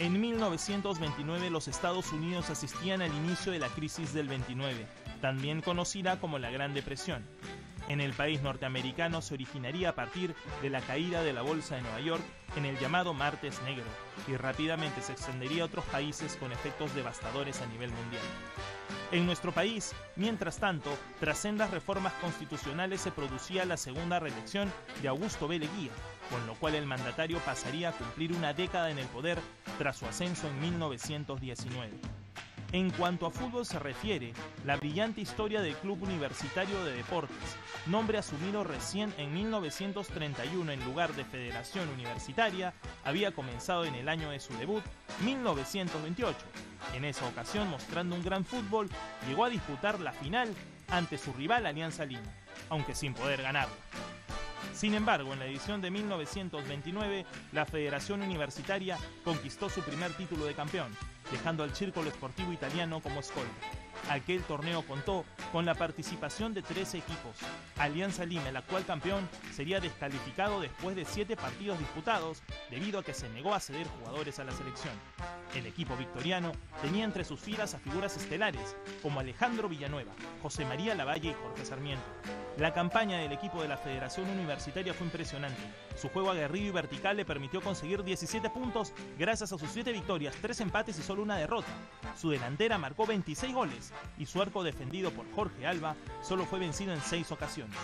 En 1929 los Estados Unidos asistían al inicio de la crisis del 29, también conocida como la Gran Depresión. En el país norteamericano se originaría a partir de la caída de la Bolsa de Nueva York en el llamado Martes Negro y rápidamente se extendería a otros países con efectos devastadores a nivel mundial. En nuestro país, mientras tanto, tras sendas reformas constitucionales se producía la segunda reelección de Augusto B. Leguía, con lo cual el mandatario pasaría a cumplir una década en el poder tras su ascenso en 1919. En cuanto a fútbol se refiere, la brillante historia del Club Universitario de Deportes, nombre asumido recién en 1931 en lugar de Federación Universitaria, había comenzado en el año de su debut, 1928. En esa ocasión, mostrando un gran fútbol, llegó a disputar la final ante su rival Alianza Lima, aunque sin poder ganarlo. Sin embargo, en la edición de 1929, la Federación Universitaria conquistó su primer título de campeón, dejando al Círculo Esportivo Italiano como escolta. Aquel torneo contó con la participación de 13 equipos. Alianza Lima, el actual campeón, sería descalificado después de 7 partidos disputados debido a que se negó a ceder jugadores a la selección. El equipo victoriano tenía entre sus filas a figuras estelares como Alejandro Villanueva, José María Lavalle y Jorge Sarmiento. La campaña del equipo de la Federación Universitaria fue impresionante. Su juego aguerrido y vertical le permitió conseguir 17 puntos gracias a sus 7 victorias, 3 empates y solo una derrota. Su delantera marcó 26 goles y su arco defendido por Jorge Alba solo fue vencido en 6 ocasiones.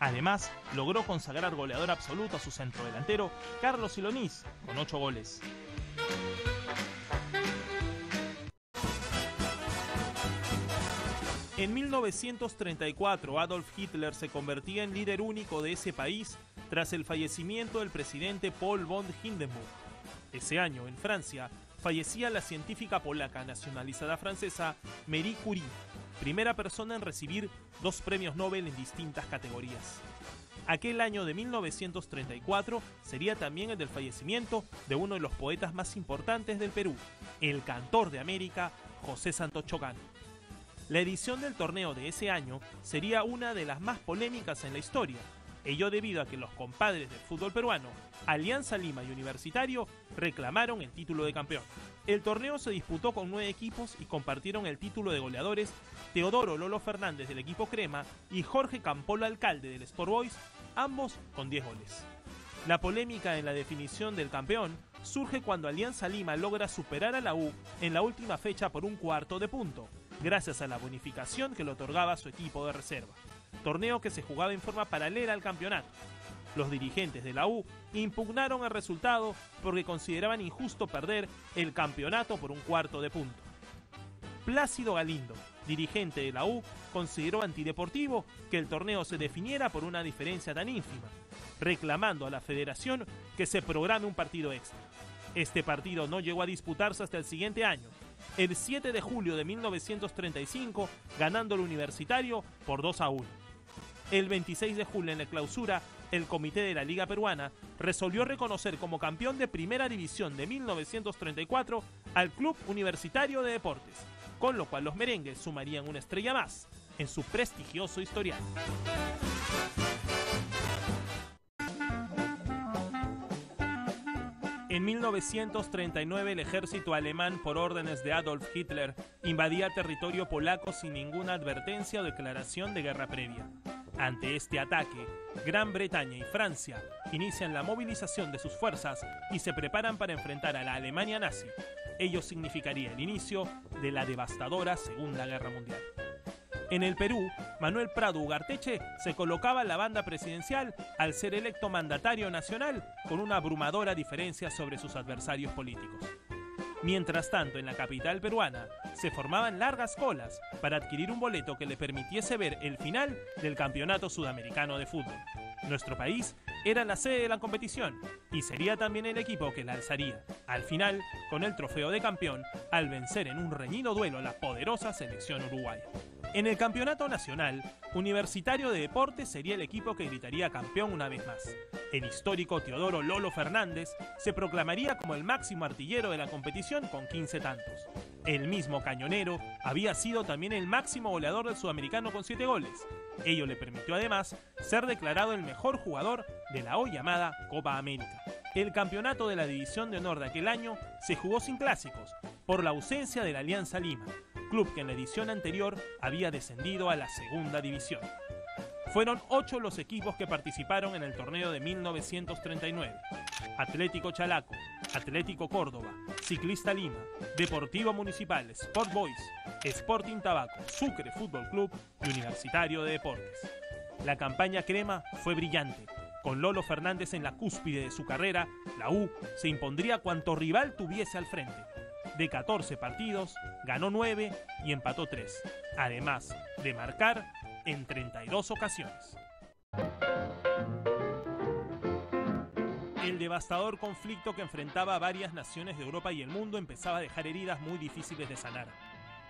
Además, logró consagrar goleador absoluto a su centrodelantero Carlos Silonís con 8 goles. En 1934, Adolf Hitler se convertía en líder único de ese país tras el fallecimiento del presidente Paul von Hindenburg. Ese año, en Francia, fallecía la científica polaca nacionalizada francesa Marie Curie, primera persona en recibir dos premios Nobel en distintas categorías. Aquel año de 1934 sería también el del fallecimiento de uno de los poetas más importantes del Perú, el cantor de América, José Santos Chocán. La edición del torneo de ese año sería una de las más polémicas en la historia, ello debido a que los compadres del fútbol peruano, Alianza Lima y Universitario, reclamaron el título de campeón. El torneo se disputó con nueve equipos y compartieron el título de goleadores Teodoro Lolo Fernández del equipo Crema y Jorge Campolo Alcalde del Sport Boys, ambos con 10 goles. La polémica en la definición del campeón surge cuando Alianza Lima logra superar a la U en la última fecha por un cuarto de punto, gracias a la bonificación que le otorgaba su equipo de reserva, torneo que se jugaba en forma paralela al campeonato. Los dirigentes de la U impugnaron el resultado porque consideraban injusto perder el campeonato por un cuarto de punto. Plácido Galindo, dirigente de la U, consideró antideportivo que el torneo se definiera por una diferencia tan ínfima, reclamando a la federación que se programe un partido extra. Este partido no llegó a disputarse hasta el siguiente año, el 7 de julio de 1935, ganando el universitario por 2 a 1. El 26 de julio en la clausura, el comité de la Liga Peruana resolvió reconocer como campeón de primera división de 1934 al Club Universitario de Deportes, con lo cual los merengues sumarían una estrella más en su prestigioso historial. En 1939 el ejército alemán, por órdenes de Adolf Hitler, invadía territorio polaco sin ninguna advertencia o declaración de guerra previa. Ante este ataque, Gran Bretaña y Francia inician la movilización de sus fuerzas y se preparan para enfrentar a la Alemania nazi. Ello significaría el inicio de la devastadora Segunda Guerra Mundial. En el Perú, Manuel Prado Ugarteche se colocaba en la banda presidencial al ser electo mandatario nacional con una abrumadora diferencia sobre sus adversarios políticos. Mientras tanto, en la capital peruana se formaban largas colas para adquirir un boleto que le permitiese ver el final del Campeonato Sudamericano de Fútbol. Nuestro país era la sede de la competición y sería también el equipo que la alzaría, al final, con el trofeo de campeón, al vencer en un reñido duelo a la poderosa selección uruguaya. En el campeonato nacional, Universitario de Deportes sería el equipo que gritaría campeón una vez más. El histórico Teodoro Lolo Fernández se proclamaría como el máximo artillero de la competición con 15 tantos. El mismo cañonero había sido también el máximo goleador del sudamericano con 7 goles. Ello le permitió además ser declarado el mejor jugador de la hoy llamada Copa América. El campeonato de la División de Honor de aquel año se jugó sin clásicos, por la ausencia de la Alianza Lima, club que en la edición anterior había descendido a la segunda división. Fueron ocho los equipos que participaron en el torneo de 1939. Atlético Chalaco, Atlético Córdoba, Ciclista Lima, Deportivo Municipal, Sport Boys, Sporting Tabaco, Sucre Fútbol Club y Universitario de Deportes. La campaña crema fue brillante. Con Lolo Fernández en la cúspide de su carrera, la U se impondría cuanto rival tuviese al frente. De 14 partidos, ganó 9 y empató 3, además de marcar en 32 ocasiones. El devastador conflicto que enfrentaba a varias naciones de Europa y el mundo empezaba a dejar heridas muy difíciles de sanar.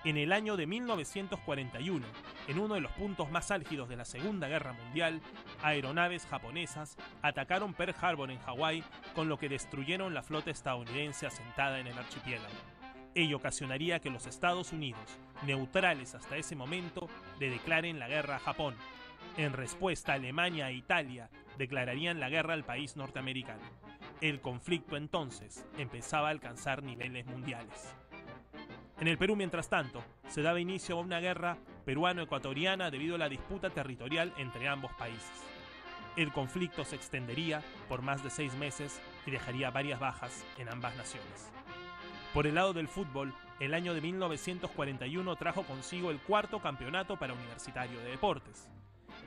En el año de 1941, en uno de los puntos más álgidos de la Segunda Guerra Mundial, aeronaves japonesas atacaron Pearl Harbor en Hawái, con lo que destruyeron la flota estadounidense asentada en el archipiélago. Ello ocasionaría que los Estados Unidos, neutrales hasta ese momento, le declaren la guerra a Japón. En respuesta, Alemania e Italia declararían la guerra al país norteamericano. El conflicto entonces empezaba a alcanzar niveles mundiales. En el Perú, mientras tanto, se daba inicio a una guerra peruano-ecuatoriana debido a la disputa territorial entre ambos países. El conflicto se extendería por más de seis meses y dejaría varias bajas en ambas naciones. Por el lado del fútbol, el año de 1941 trajo consigo el cuarto campeonato para Universitario de Deportes.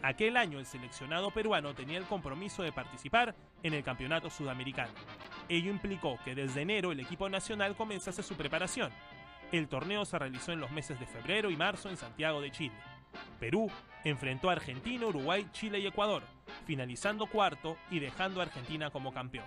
Aquel año el seleccionado peruano tenía el compromiso de participar en el Campeonato Sudamericano. Ello implicó que desde enero el equipo nacional comenzase su preparación. El torneo se realizó en los meses de febrero y marzo en Santiago de Chile. Perú enfrentó a Argentina, Uruguay, Chile y Ecuador, finalizando cuarto y dejando a Argentina como campeón.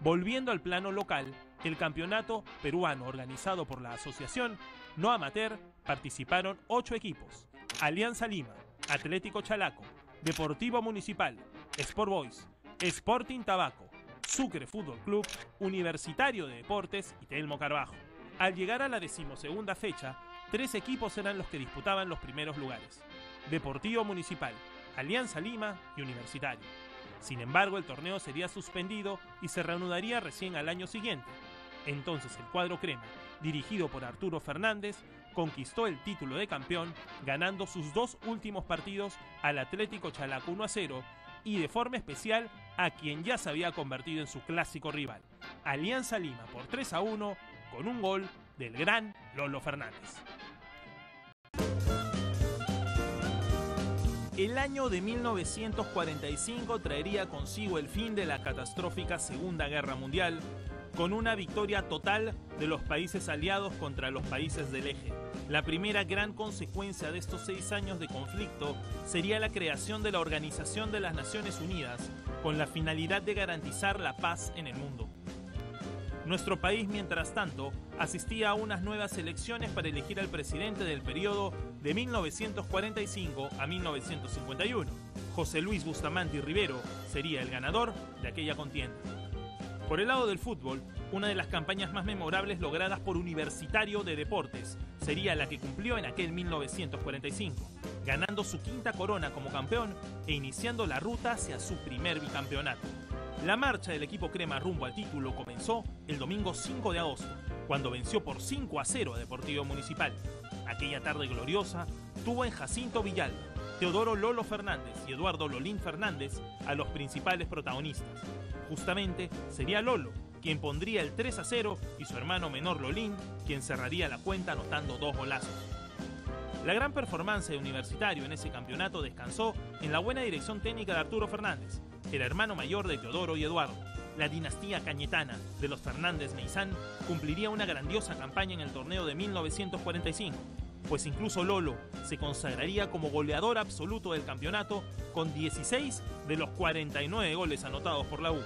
Volviendo al plano local, el campeonato peruano organizado por la asociación No Amateur participaron ocho equipos: Alianza Lima, Atlético Chalaco, Deportivo Municipal, Sport Boys, Sporting Tabaco, Sucre Fútbol Club, Universitario de Deportes y Telmo Carbajo. Al llegar a la decimosegunda fecha, tres equipos eran los que disputaban los primeros lugares: Deportivo Municipal, Alianza Lima y Universitario. Sin embargo, el torneo sería suspendido y se reanudaría recién al año siguiente. Entonces el cuadro crema, dirigido por Arturo Fernández, conquistó el título de campeón, ganando sus dos últimos partidos al Atlético Chalaco 1 a 0 y de forma especial a quien ya se había convertido en su clásico rival, Alianza Lima por 3 a 1 con un gol del gran Lolo Fernández. El año de 1945 traería consigo el fin de la catastrófica Segunda Guerra Mundial, con una victoria total de los países aliados contra los países del eje. La primera gran consecuencia de estos seis años de conflicto sería la creación de la Organización de las Naciones Unidas, con la finalidad de garantizar la paz en el mundo. Nuestro país, mientras tanto, asistía a unas nuevas elecciones para elegir al presidente del periodo de 1945 a 1951. José Luis Bustamante y Rivero sería el ganador de aquella contienda. Por el lado del fútbol, una de las campañas más memorables logradas por Universitario de Deportes sería la que cumplió en aquel 1945, ganando su quinta corona como campeón e iniciando la ruta hacia su primer bicampeonato. La marcha del equipo crema rumbo al título comenzó el domingo 5 de agosto, cuando venció por 5 a 0 a Deportivo Municipal. Aquella tarde gloriosa tuvo en Jacinto Villalba, Teodoro Lolo Fernández y Eduardo Lolín Fernández a los principales protagonistas. Justamente sería Lolo quien pondría el 3 a 0 y su hermano menor Lolín quien cerraría la cuenta anotando dos golazos. La gran performance de Universitario en ese campeonato descansó en la buena dirección técnica de Arturo Fernández, el hermano mayor de Teodoro y Eduardo. La dinastía cañetana de los Fernández Meizán cumpliría una grandiosa campaña en el torneo de 1945, pues incluso Lolo se consagraría como goleador absoluto del campeonato con 16 de los 49 goles anotados por la U.